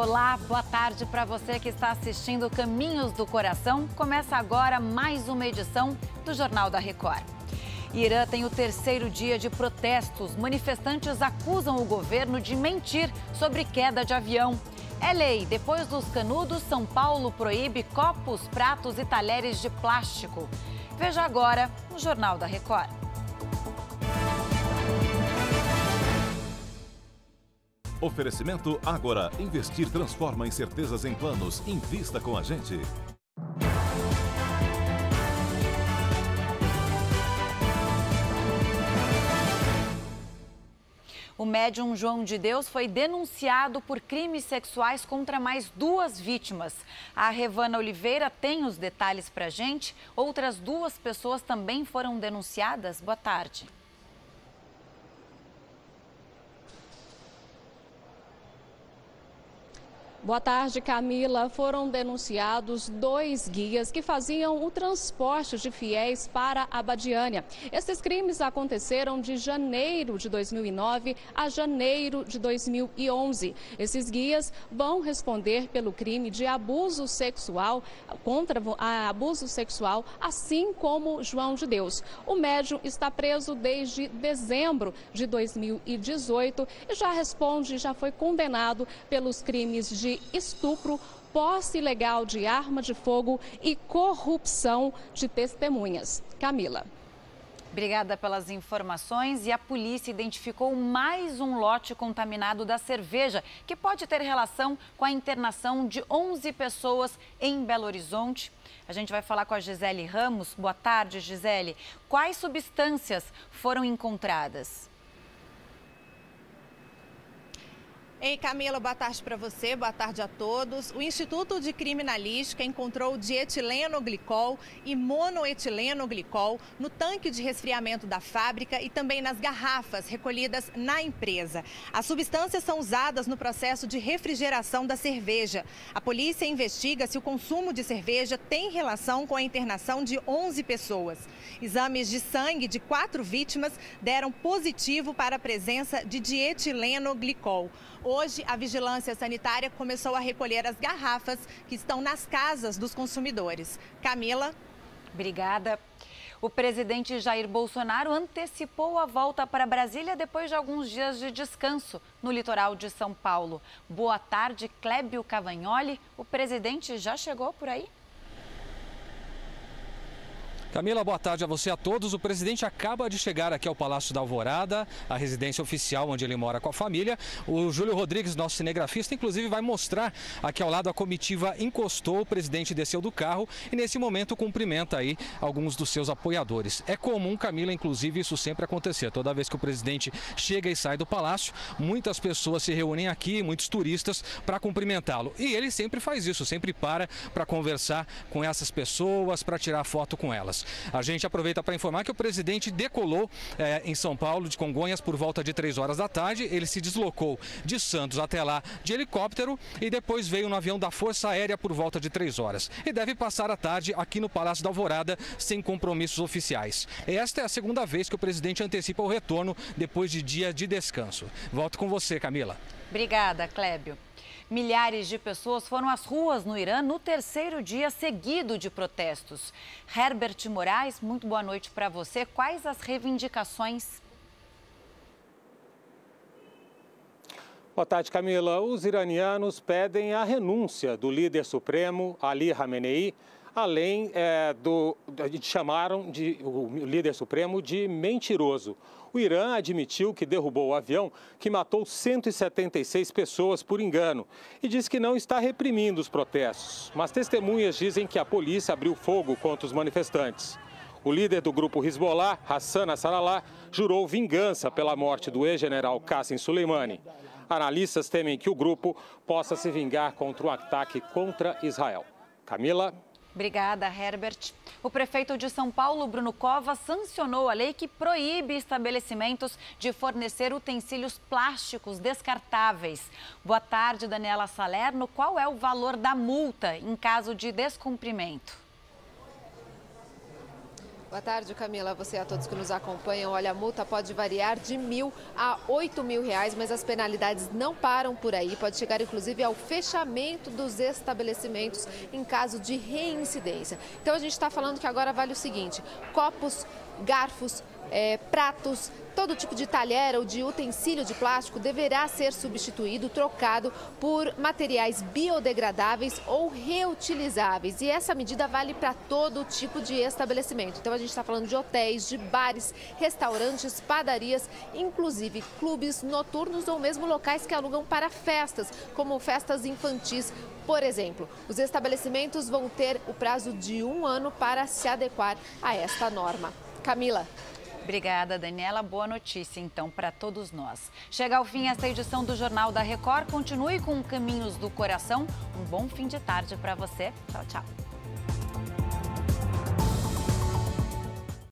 Olá, boa tarde para você que está assistindo Caminhos do Coração. Começa agora mais uma edição do Jornal da Record. Irã tem o terceiro dia de protestos. Manifestantes acusam o governo de mentir sobre queda de avião. É lei. Depois dos canudos, São Paulo proíbe copos, pratos e talheres de plástico. Veja agora no Jornal da Record. Oferecimento Agora. Investir transforma incertezas em planos. Invista com a gente. O médium João de Deus foi denunciado por crimes sexuais contra mais duas vítimas. A Revana Oliveira tem os detalhes para gente. Outras duas pessoas também foram denunciadas. Boa tarde. Boa tarde, Camila. Foram denunciados dois guias que faziam o transporte de fiéis para a Badiânia. Esses crimes aconteceram de janeiro de 2009 a janeiro de 2011. Esses guias vão responder pelo crime de abuso sexual, contra abuso sexual, assim como João de Deus. O médium está preso desde dezembro de 2018 e já responde, já foi condenado pelos crimes de estupro, posse ilegal de arma de fogo e corrupção de testemunhas. Camila. Obrigada pelas informações. E a polícia identificou mais um lote contaminado da cerveja, que pode ter relação com a internação de 11 pessoas em Belo Horizonte. A gente vai falar com a Gisele Ramos. Boa tarde, Gisele. Quais substâncias foram encontradas? Ei, Camila, boa tarde para você, boa tarde a todos. O Instituto de Criminalística encontrou dietilenoglicol e monoetilenoglicol no tanque de resfriamento da fábrica e também nas garrafas recolhidas na empresa. As substâncias são usadas no processo de refrigeração da cerveja. A polícia investiga se o consumo de cerveja tem relação com a internação de 11 pessoas. Exames de sangue de quatro vítimas deram positivo para a presença de dietilenoglicol. Hoje, a vigilância sanitária começou a recolher as garrafas que estão nas casas dos consumidores. Camila. Obrigada. O presidente Jair Bolsonaro antecipou a volta para Brasília depois de alguns dias de descanso no litoral de São Paulo. Boa tarde, Clébio Cavagnoli. O presidente já chegou por aí? Camila, boa tarde a você a todos. O presidente acaba de chegar aqui ao Palácio da Alvorada, a residência oficial onde ele mora com a família. O Júlio Rodrigues, nosso cinegrafista, inclusive vai mostrar aqui ao lado a comitiva encostou, o presidente desceu do carro e nesse momento cumprimenta aí alguns dos seus apoiadores. É comum, Camila, inclusive isso sempre acontecer. Toda vez que o presidente chega e sai do palácio, muitas pessoas se reúnem aqui, muitos turistas para cumprimentá-lo. E ele sempre faz isso, sempre para para conversar com essas pessoas, para tirar foto com elas. A gente aproveita para informar que o presidente decolou é, em São Paulo, de Congonhas, por volta de 3 horas da tarde. Ele se deslocou de Santos até lá de helicóptero e depois veio no avião da Força Aérea por volta de 3 horas. E deve passar a tarde aqui no Palácio da Alvorada sem compromissos oficiais. Esta é a segunda vez que o presidente antecipa o retorno depois de dia de descanso. Volto com você, Camila. Obrigada, Clébio. Milhares de pessoas foram às ruas no Irã no terceiro dia seguido de protestos. Herbert Moraes, muito boa noite para você. Quais as reivindicações? Boa tarde, Camila. Os iranianos pedem a renúncia do líder supremo Ali Khamenei, além é, do. chamaram de, o líder supremo de mentiroso o Irã admitiu que derrubou o avião que matou 176 pessoas por engano e diz que não está reprimindo os protestos. Mas testemunhas dizem que a polícia abriu fogo contra os manifestantes. O líder do grupo Hezbollah, Hassan Nasrallah, jurou vingança pela morte do ex-general Qasem Soleimani. Analistas temem que o grupo possa se vingar contra um ataque contra Israel. Camila. Obrigada, Herbert. O prefeito de São Paulo, Bruno Cova, sancionou a lei que proíbe estabelecimentos de fornecer utensílios plásticos descartáveis. Boa tarde, Daniela Salerno. Qual é o valor da multa em caso de descumprimento? Boa tarde, Camila. Você e a todos que nos acompanham. Olha, a multa pode variar de mil a oito mil reais, mas as penalidades não param por aí. Pode chegar, inclusive, ao fechamento dos estabelecimentos em caso de reincidência. Então, a gente está falando que agora vale o seguinte: copos, garfos, é, pratos, todo tipo de talher ou de utensílio de plástico deverá ser substituído, trocado por materiais biodegradáveis ou reutilizáveis. E essa medida vale para todo tipo de estabelecimento. Então a gente está falando de hotéis, de bares, restaurantes, padarias, inclusive clubes noturnos ou mesmo locais que alugam para festas, como festas infantis, por exemplo. Os estabelecimentos vão ter o prazo de um ano para se adequar a esta norma. Camila. Obrigada, Daniela. Boa notícia, então, para todos nós. Chega ao fim esta edição do Jornal da Record. Continue com Caminhos do Coração. Um bom fim de tarde para você. Tchau, tchau.